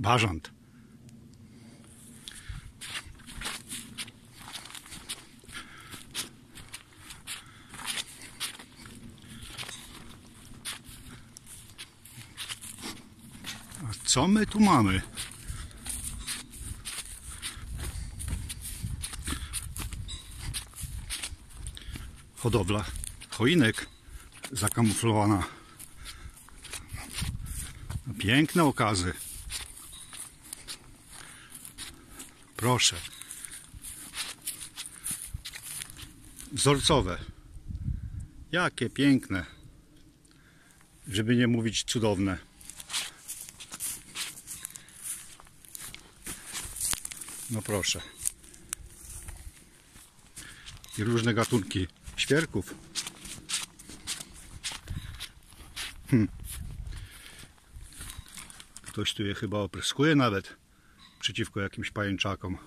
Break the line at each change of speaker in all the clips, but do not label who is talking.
Bażant. A co my tu mamy? Hodowla choinek zakamuflowana. Piękne okazy. Proszę. Wzorcowe. Jakie piękne. Żeby nie mówić cudowne. No proszę. I różne gatunki świerków. Hm. Ktoś tu je chyba opryskuje nawet przeciwko jakimś pajęczakom.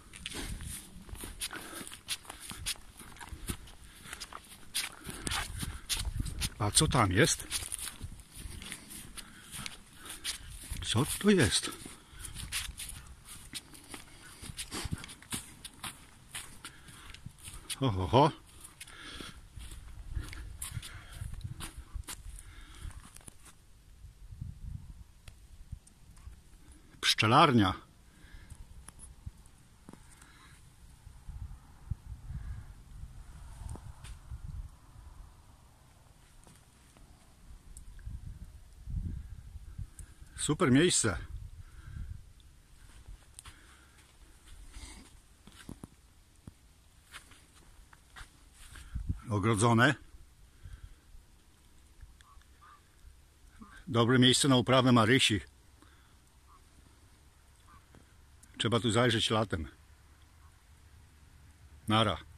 A co tam jest? Co to jest? Ho, ho, ho. Pszczelarnia. Super miejsce. Ogrodzone. Dobre miejsce na uprawę marysi. Trzeba tu zajrzeć latem. Nara.